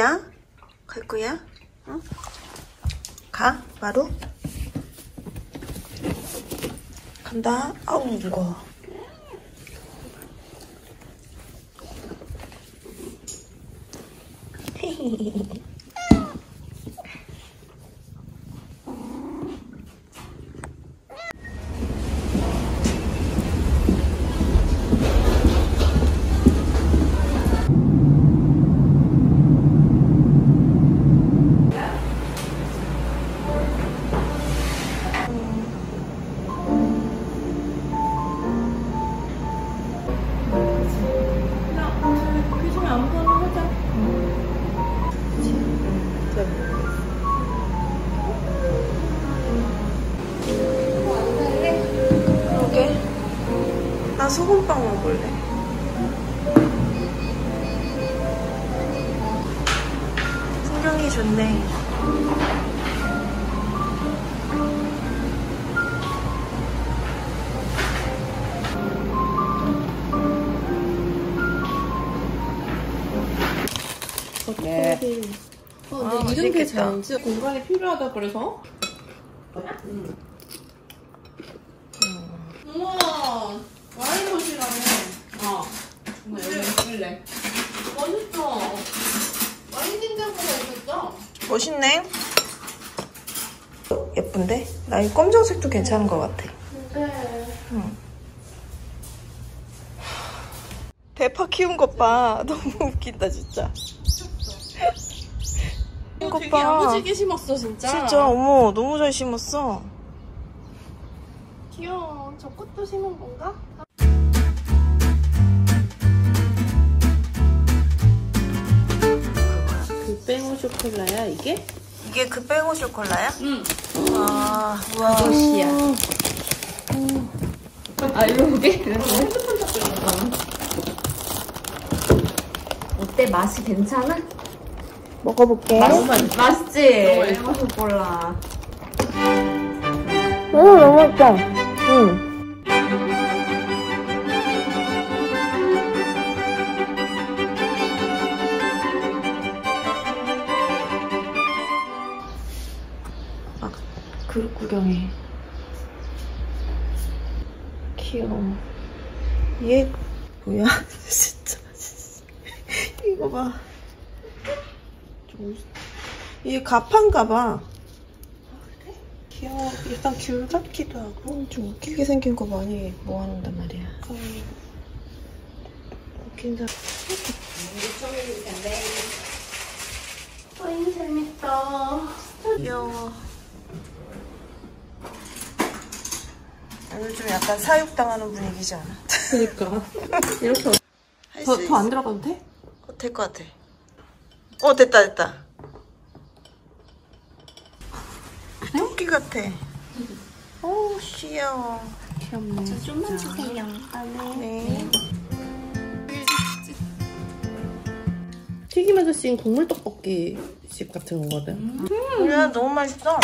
갈 거야? 갈 거야? 응? 가? 바로? 간다. 아우 무거워. 그러게. 풍경이 좋네. 네. 어, 아, 근데 이런 게 맛있겠다. 잘 진짜 공간이 필요하다 그래서. 음. 우와 와인 옷이라며. 어. 나 여기 있을래. 멋있어. 있었어. 멋있네. 예쁜데? 나 이 검정색도 괜찮은 것 같아. 네. 대파 키운 것 봐. 너무 웃긴다, 진짜. 이거 되게 봐. 야무지게 심었어 진짜. 진짜, 어머, 너무 잘 심었어. 귀여워. 저 꽃도 심은 건가? 뺑오 쇼콜라야 이게? 이게 그 빼고 쇼콜라야? 응. 아, 우와. 옷이야. 아 이게? 어때? 맛이 괜찮아? 먹어볼게. 맛, 맛있지? 너무 맛있어. 맛을 몰라. 오, 너무 맛있다. 응. 구경해. 귀여워. 얘, 뭐야? 진짜. 이거 봐. 좀, 얘 가판가 봐. 귀여워. 일단 귤 같기도 하고 좀 웃기게 생긴 거 많이 모아놓는단 말이야. 음. 웃긴 사람. 와인 재밌다. 귀여워. 요즘 약간 사육당하는 분위기지 않아? 그니까 이렇게 더더 안 들어가도 돼? 될것 같아. 어, 됐다, 됐다. 토끼 같아. 오, 귀여워. 귀엽네. 좀만 주세요. 네. 튀김 아저씨는 국물 떡볶이 집 같은 거거든. 야, 너무 맛있어.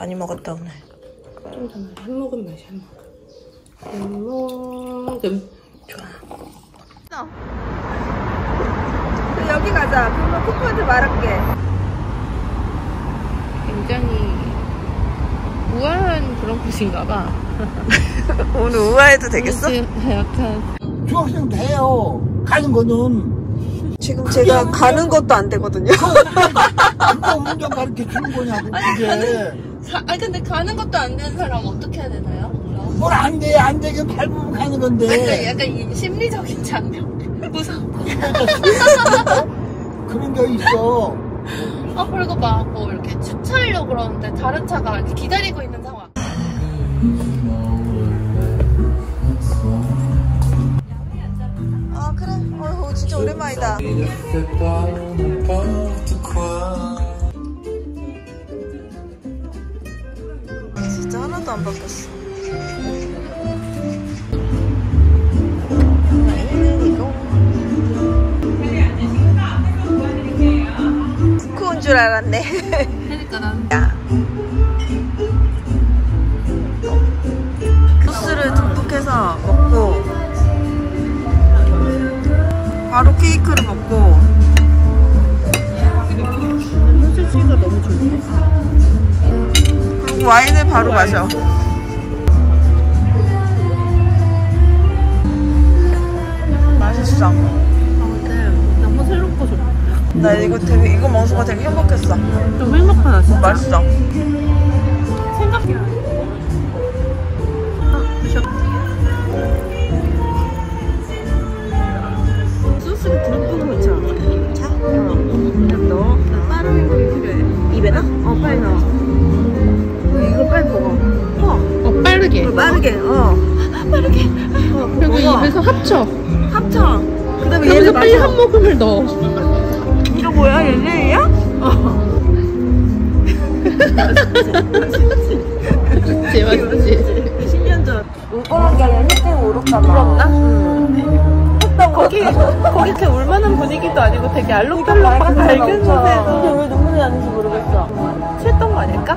많이 먹었다, 오늘. 좀 더 한 모금 맛이 한 모금. 한 모금. 좋아. 여기 가자. 그러면 쿠쿠한테 말할게. 굉장히 우아한 그런 곳인가 봐. 오늘 우아해도 되겠어? 약간 중학생 돼요. 가는 거는 지금 제가 가는 것도 안 되거든요. 그거 운전 가르쳐 주는 거냐고 그게 아 근데 가는 것도 안 되는 사람 어떻게 해야 되나요? 그럼? 뭘 안 돼 안 되게 밟으면 가는 약간, 건데 약간 이 심리적인 장면 무서워. 그런 게 있어. 아 그리고 막뭐 이렇게 주차하려고 그러는데 다른 차가 이렇게 기다리고 있는 상황. 오랜만이다. 진짜 하나도 안 바뀌었어. 쿠쿠 온줄 알았네. 그러니까 난 바로 케이크를 먹고. 소시지가 너무 좋네. 그리고 와인을 바로 마셔. 맛있어. 아, 근데 나 이거 되게 이거 먹는 순간 되게 행복했어. 좀 행복하다 진짜. 맛있어. 생각이 넣어. 빠른 행동이 필요해. 입에 넣어? 어, 빨리 넣어. 이거 빨리 먹어. 어, 어, 빠르게. 빠르게, 어. 빠르게. 어, 그리고 먹어. 입에서 합쳐. 합쳐. 그 다음에 얘를 빨리. 한 모금을 넣어. 이거 뭐야? 릴레이야? 그치, 맛있지. 10년 전. 울보는 게 아니라 힐등 울었잖아. 부럽다? 거기, 거기 이렇게 울만한 분위기도 아니고 되게 알록달록한 밝은 곳에서 왜 눈물이 나는지 모르겠어. 취했던 거 아닐까?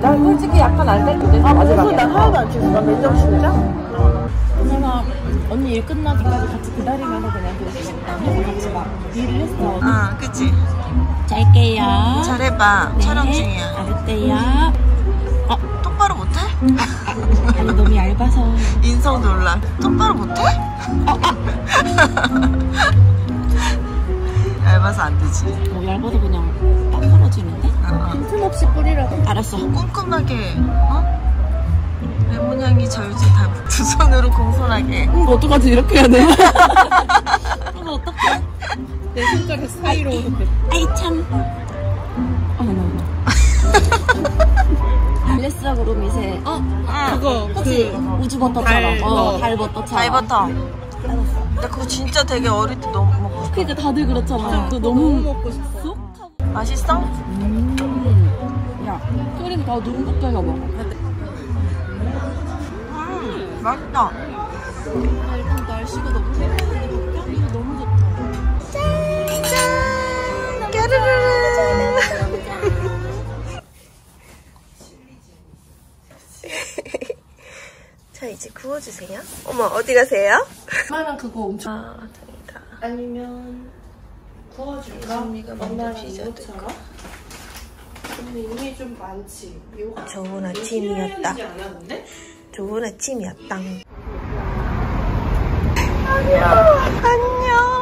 나 솔직히 약간 때 아, 무슨 나 하나도 안 취했어. 나 맨날 진짜? 내가 언니 일 끝나기까지 같이 기다리면서 그냥 그 같이 막 일을 했어. 아, 그치. 잘게요. 잘해봐. 촬영 중이야. 알았대요. 똑바로 못해? 아니, 너무 얇아서. 인성 놀라. 똑바로 못해? 얇아서 안 되지. 뭐 얇아도 그냥 딱 떨어지는데? 어. 틈없이 뿌리라고. 알았어. 꼼꼼하게, 어? 레몬 향이 절제 다 두 손으로 공손하게. 응, 어떡하지? 이렇게 해야 돼? 이거 어떡해? 내 손가락 사이로. 아이, 참. 나, 블레스하고 미세. 어, 그거. 그치? 우주 버터처럼. 달, 어, 어. 달버터처럼. 다이버터. 근데 그거 진짜 되게 어릴 때 너무 먹고 싶어. 그니까 다들 그렇잖아. 그거 너무 먹고 싶어. 맛있어? 음. 야, 크림 더 누룽붙어 해서 먹어. 음, 맛있다. 아, 일단 날씨가 너무 좋은데 밖에 너무 좋다. 자, 이제 구워주세요. 어머, 어디 가세요? 엄마랑 그거 엄청. 아, 다행이다. 아니면 구워줄까? 언니가 먼저 피자도 근데 이미 좀 많지. 이거 좋은 아침이었다. 좋은 아침이었다. 안녕, 안녕,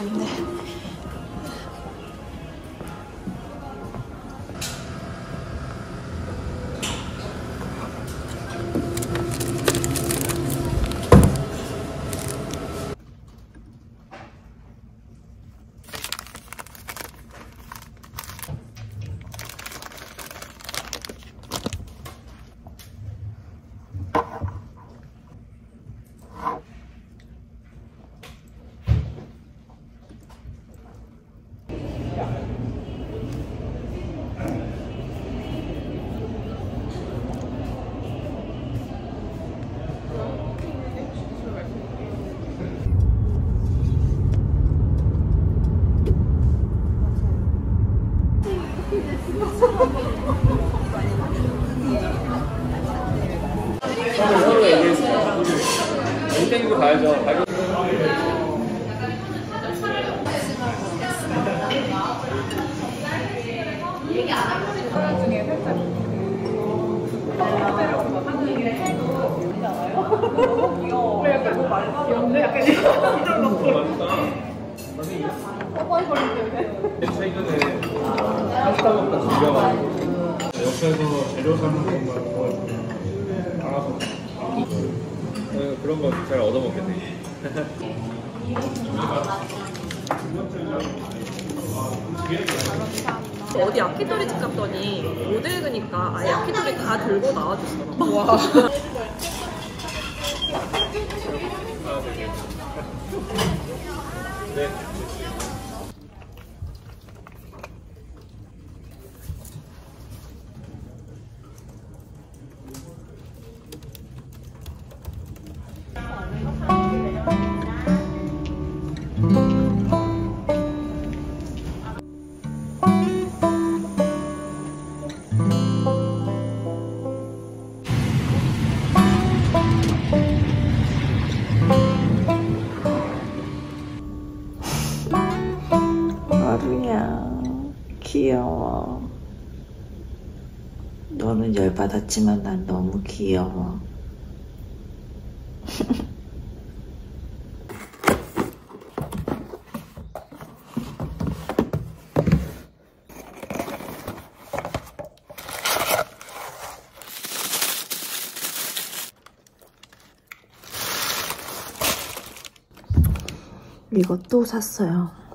덥네. 땡기고 가야죠. 가격 최근에 파스타 먹다 질려가지고 옆에서 재료 사는 것만 도와주고 알아서 어, 그런 거 잘 얻어먹게 돼. 어디 야키토리 집 갔더니 못 읽으니까 아예 야키토리 다 들고 나와줬어. 와. 마루야. 귀여워. 너는 열받았지만 난 너무 귀여워. 또 샀어요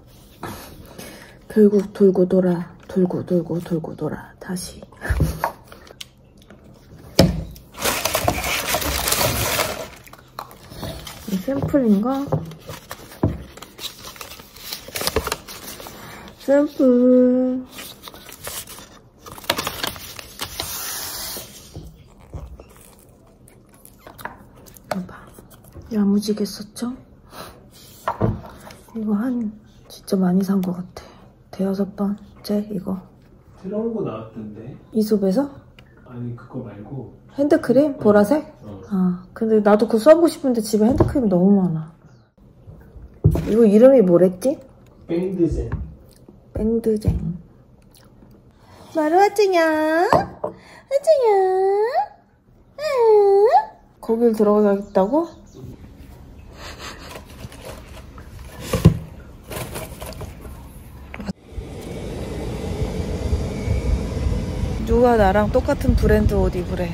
결국 돌고 돌아 돌고 돌고 돌고 돌아. 다시. 이 샘플인가? 샘플. 봐봐. 야무지게 썼죠? 이거 한 진짜 많이 산 것 같아 대여섯 번째 이거 새로운 거 나왔던데? 이솝에서 아니 그거 말고 핸드크림 보라색? 어. 아 근데 나도 그거 써보고 싶은데 집에 핸드크림 너무 많아 이거 이름이 뭐랬지? 밴드젠 밴드쟁 마루? 하트냐? 응? 거길 들어가겠다고? 누가 나랑 똑같은 브랜드 옷 입으래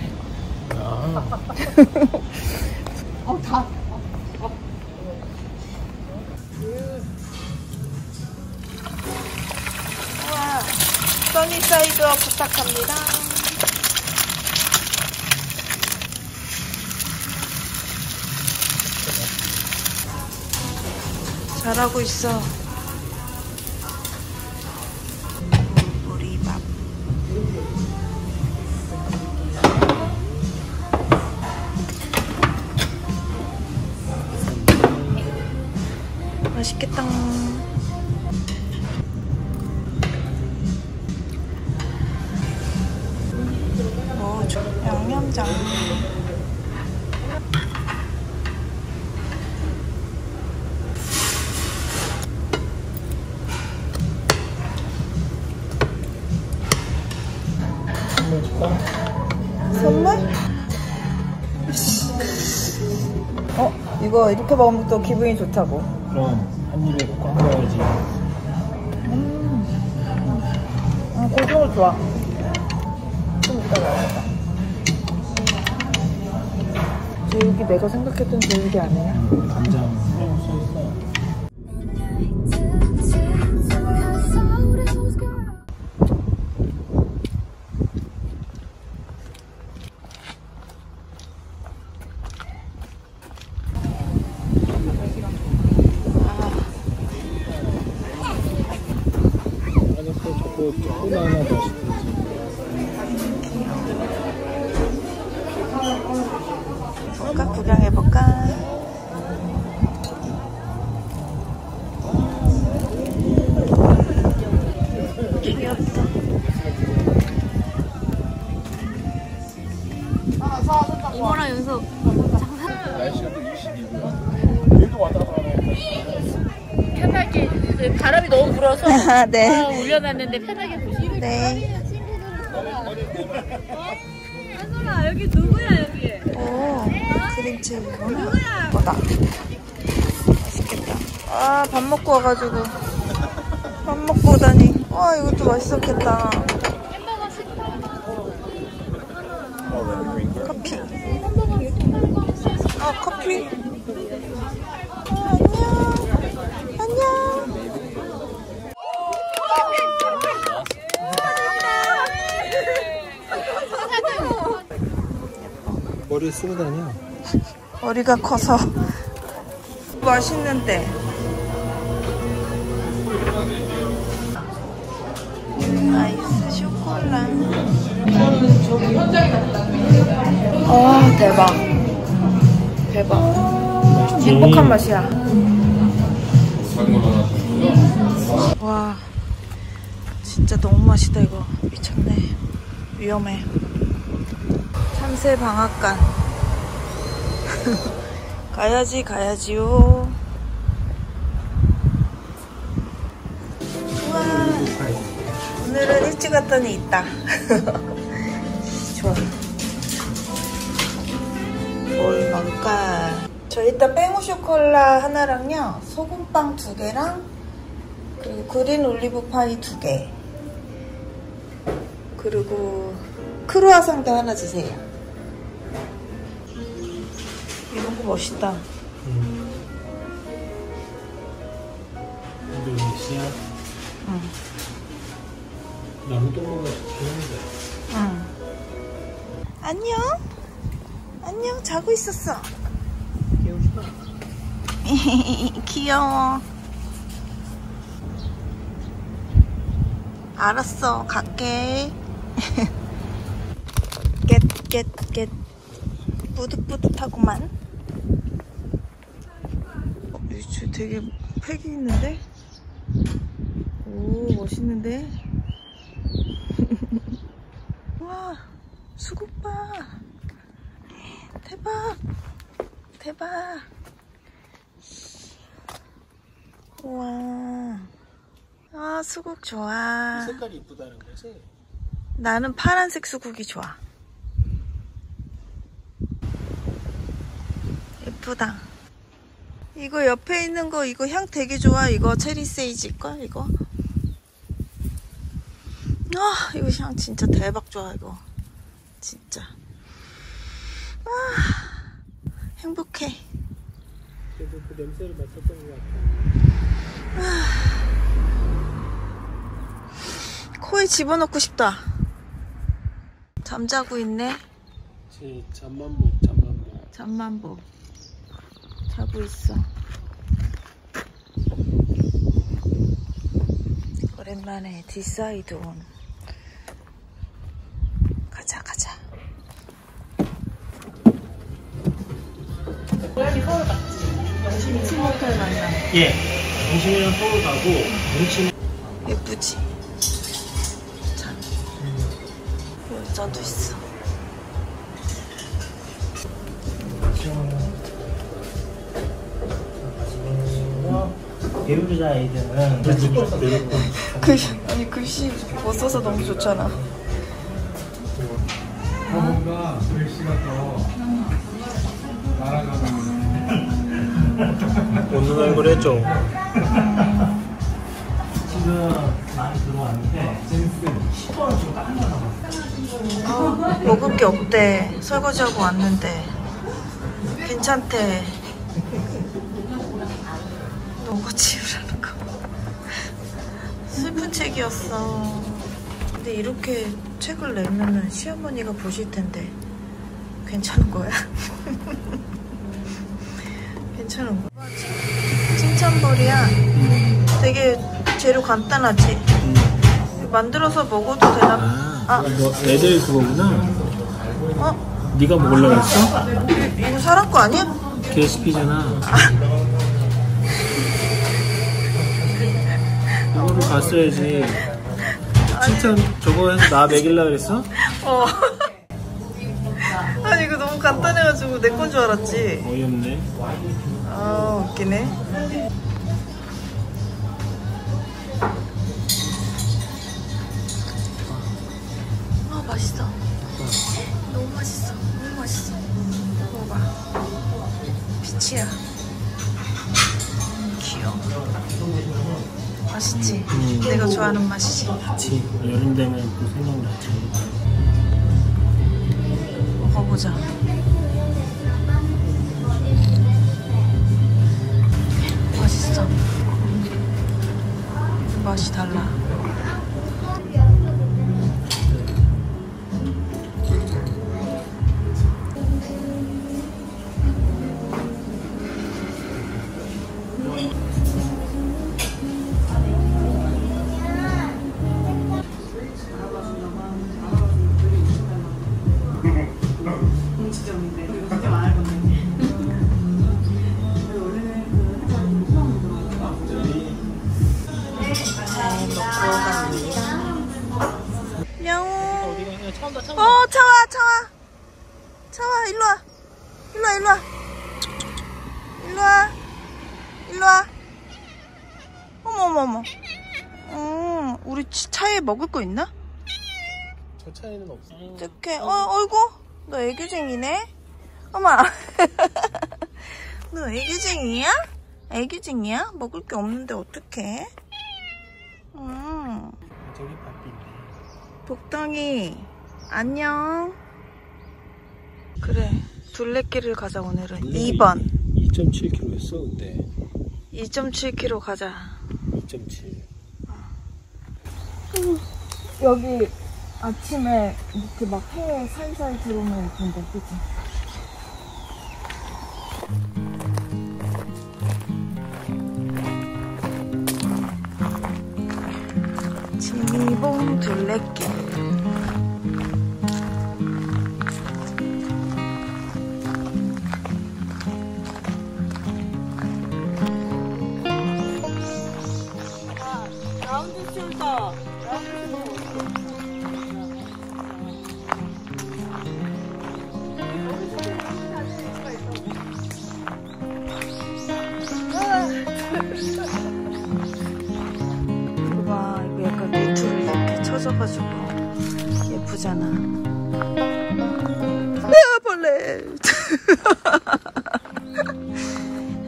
우와, 써니사이드업 부탁합니다. 잘하고 있어. 이거 이렇게 먹으면 또 기분이 좋다고. 그럼 한 입에 꽉 넣어야지 아, 고등어 좋아. 좀 이따 먹어야겠다. 제육이 내가 생각했던 제육이 아니야. 간장 또 자꾸 조금 하나 더 시키지 볼까? 구경해볼까? 너무 불어서 아, 네. 올려놨는데 편하게 보시면 네. 현솔아 여기 누구야 여기 오, 크림치즈. 누구야? 거다. 맛있겠다. 아, 밥 먹고 와가지고. 밥 먹고 오다니. 와, 이것도 맛있었겠다. 커피. 아, 커피. 아, 안녕. 안녕. 머리에 쓰고 다녀. 머리가 커서. 맛있는데. 아이스 쇼콜라 아 대박. 대박. 행복한 맛이야. 와 진짜 너무 맛있다 이거. 미쳤네. 위험해 참새 방앗간. 가야지 가야지요. 우와 오늘은 일찍 왔더니 있다. 좋아. 뭘 먹을까 저 일단 뺑우 쇼콜라 하나랑요 소금빵 두 개랑 그리고 그린 올리브 파이 두 개. 그리고 크루아상도 하나 주세요 거 멋있다 인도네시아. 응. 동무가 좋은데. 응. 안녕. 안녕. 자고 있었어. 귀여워. 알았어. 갈게. 깻깻깻 뿌듯뿌듯하구만. 어, 이 되게 팩이 있는데? 오, 멋있는데? 와, 수국봐. 대박. 대박. 우와. 아, 수국 좋아. 색깔이 이쁘다는 거지? 나는 파란색 수국이 좋아. 예쁘다. 이거 옆에 있는 거 이거 향 되게 좋아. 이거 체리 세이지일까? 이거? 아, 이거 향 진짜 대박 좋아, 이거. 진짜. 아, 행복해. 그래도 그 냄새를 맡았던 것 같아. 코에 집어넣고 싶다. 잠자고 있네. 제 잠만 보, 잠만 보. 잠만 보. 자고 있어. 오랜만에 디사이드 온. 가자, 가자. 치모텔 만나. 예. 당신이랑 서울 가고, 뭉치는 예쁘지? 참. 여자도 있어. 배우자 아이들은 글, 아니 글씨 못 써서 너무 좋잖아. 뭔가 글씨가 더 날아가는 웃는 얼굴 했죠. 지금 많이 들어왔는데 10번은 지금 딱 하나 남았어. 먹을 게 없대. 설거지하고 왔는데. 괜찮대. 너가 지우라는 거. 슬픈 책이었어. 근데 이렇게 책을 내면은 시어머니가 보실 텐데. 괜찮은 거야? 괜찮은 거야? 칭찬벌이야. 되게 재료 간단하지? 만들어서 먹어도 되나? 아, 너 애들 그거구나. 어? 네가 먹으려고 했어? 이- 이거 사람 거 아니야? 게시피잖아. 이거를 봤어야지. 칭찬 저거 해서 나 먹일라 그랬어? 어. 아니 이거 너무 간단해가지고 내 건 줄 알았지. 어이없네. 아 웃기네. 아 맛있어. 너무 맛있어. 너무 맛있어. 먹어봐. 빛이야. 귀여워. 맛있지? 음. 내가 좋아하는 맛이지. 그치. 여름 되면 또 생각나지. 먹어보자. 맛있어. 맛이 달라. 온다, 차 어, 온다. 차와, 차 와. 차 와, 일로 와. 일로 와, 일로 와. 일로 와. 일로 와. 어머, 어머, 어머. 음, 우리 치- 차에 먹을 거 있나? 저 차에는 없어. 어떡해. 어, 어이구. 너 애교쟁이네? 어머. 너 애교쟁이야? 애교쟁이야? 먹을 게 없는데 어떡해? 음. 저기 바삐네. 복덩이 안녕. 그래 둘레길을 가자 오늘은. 2번. 2.7km였어 근데 2.7km 가자. 2.7. 여기 아침에 이렇게 막 해 살살 들어오면 예쁜데 그치? 지봉 둘레길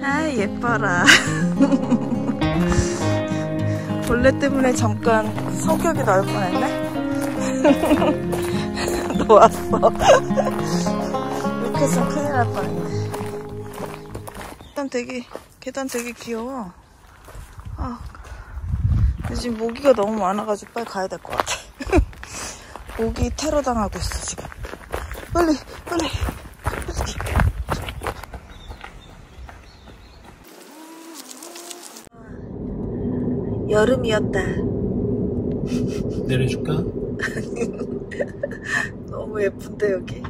아 예뻐라 벌레 때문에 잠깐 성격이 나을 뻔했네 너 왔어 욕해서 큰일 날 뻔했네 계단 되게 계단 되게 귀여워 아 지금 모기가 너무 많아가지고 빨리 가야 될 것 같아. 모기 테러 당하고 있어 지금. 빨리 빨리. 여름이었다. 내려줄까? 너무 예쁜데 여기.